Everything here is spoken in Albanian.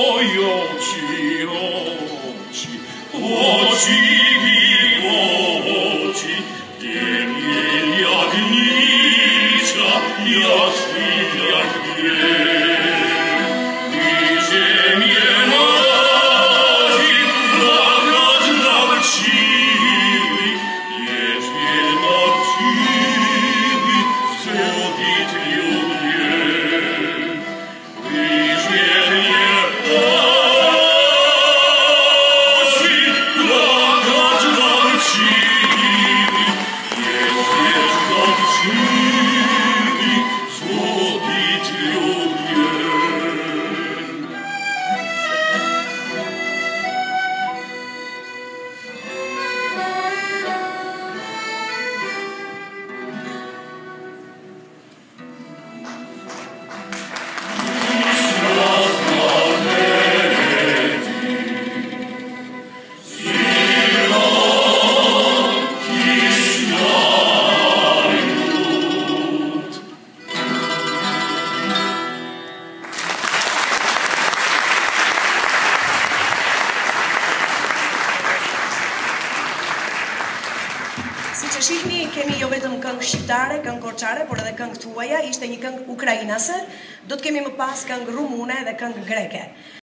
よちよち落ち shihni kemi jo vetëm këngë shqiptare, këngë korçare, por edhe këngë tuaja, ishte një këngë ukrainase, do të kemi më pas këngë rumune dhe këngë greke.